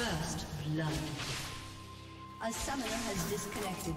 First blood. A summoner has disconnected.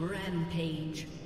Rampage.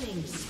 Killing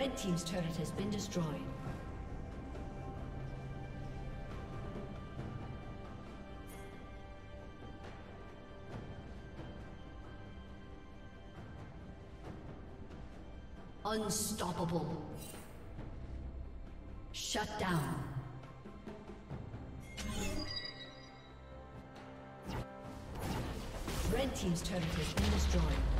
Red Team's turret has been destroyed. Unstoppable. Shut down. Red Team's turret has been destroyed.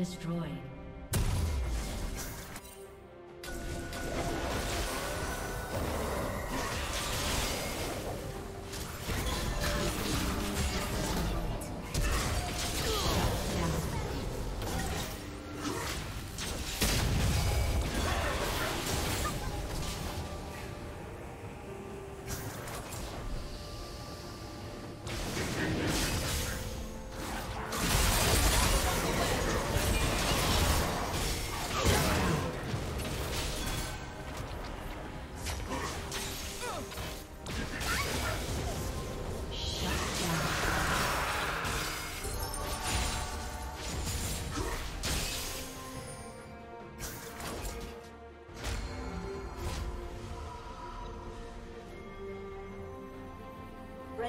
Destroyed.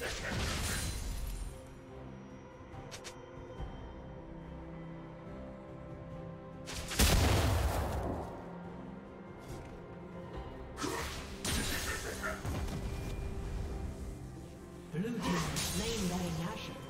Blue team slain by Nashor.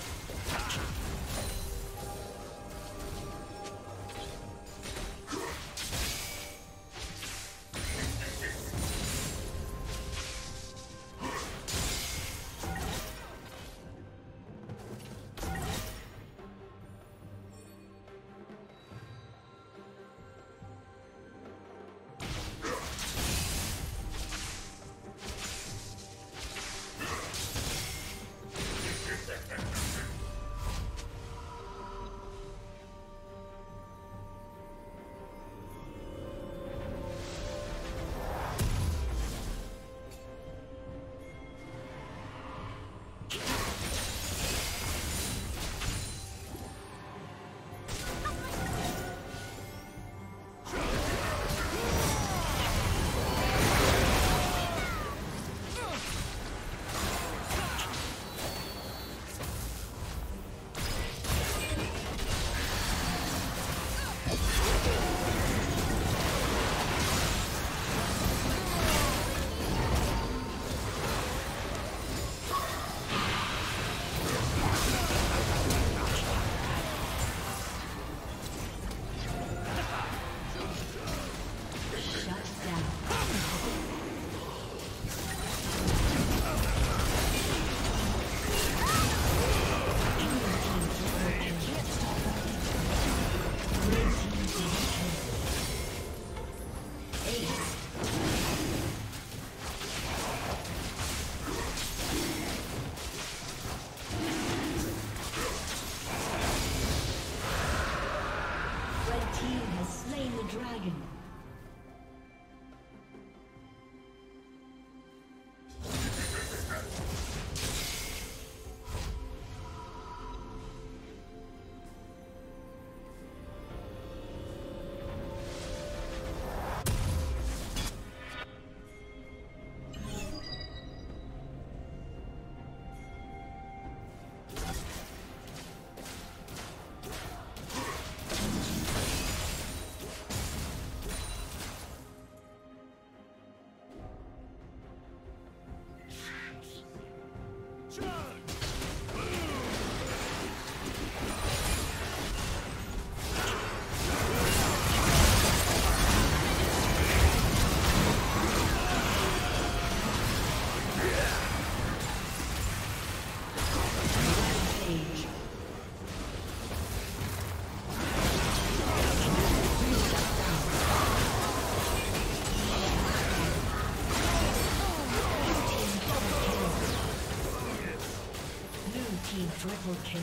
Triple kill.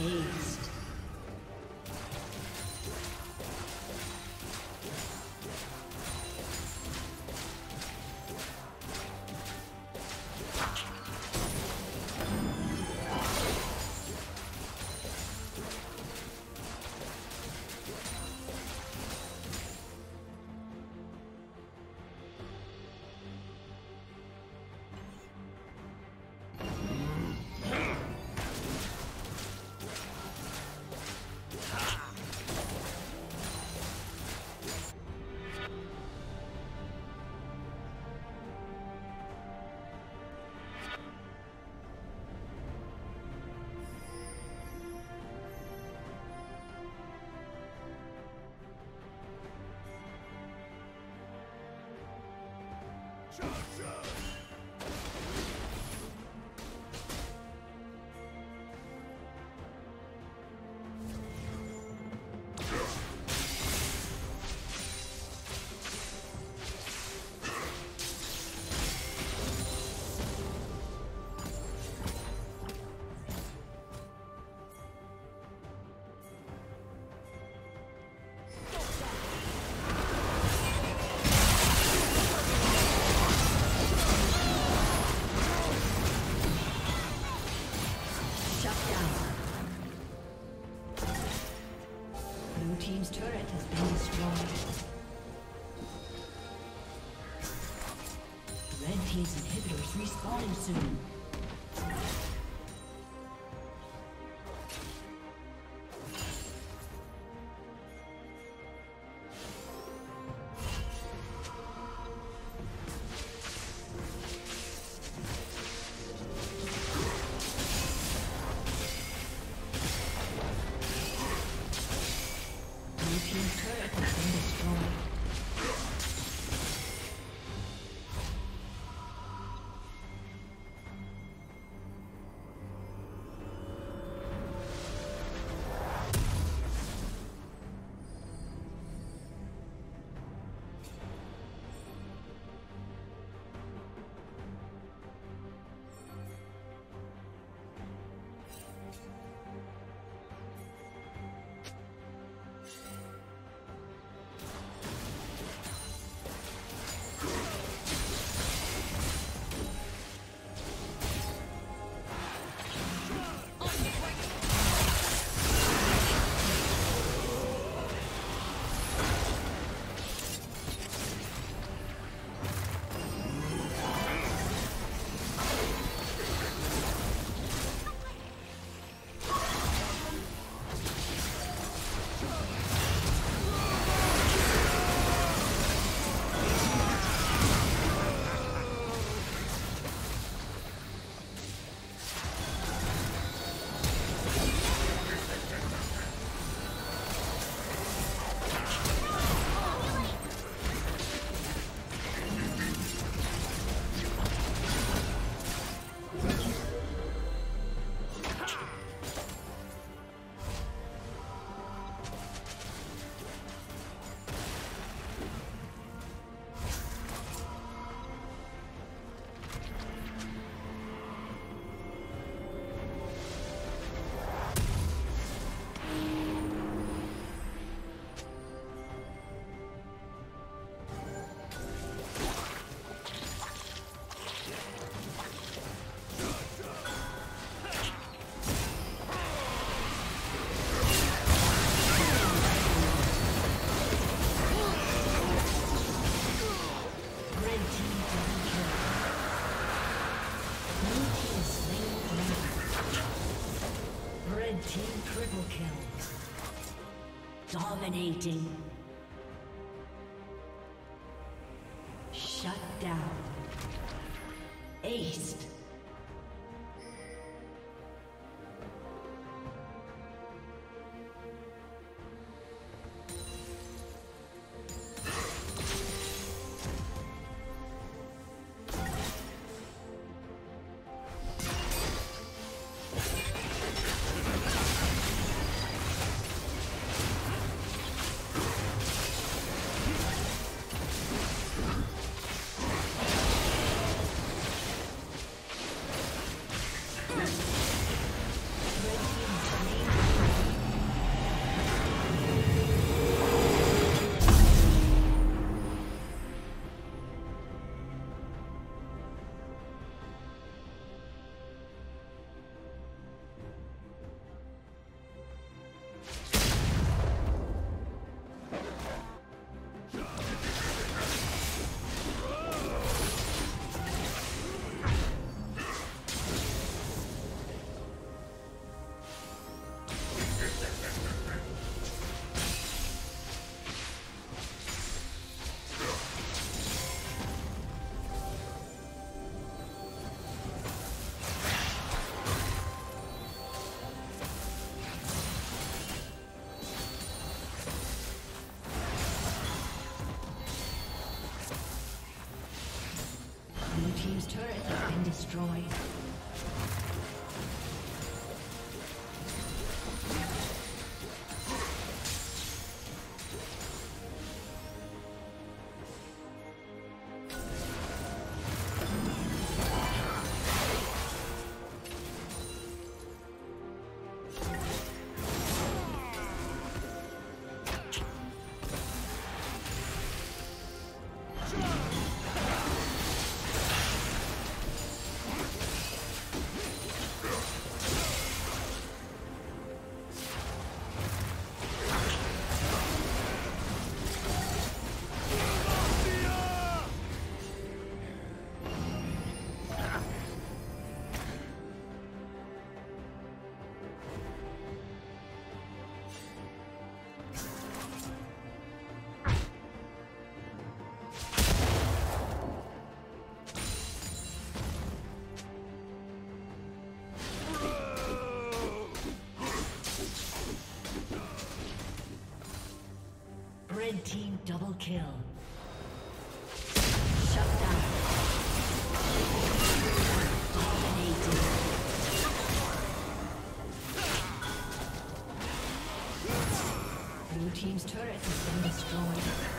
Ace. Dominating. Destroyed. Double kill. Shut down. Dominating. Blue team's turret has been destroyed.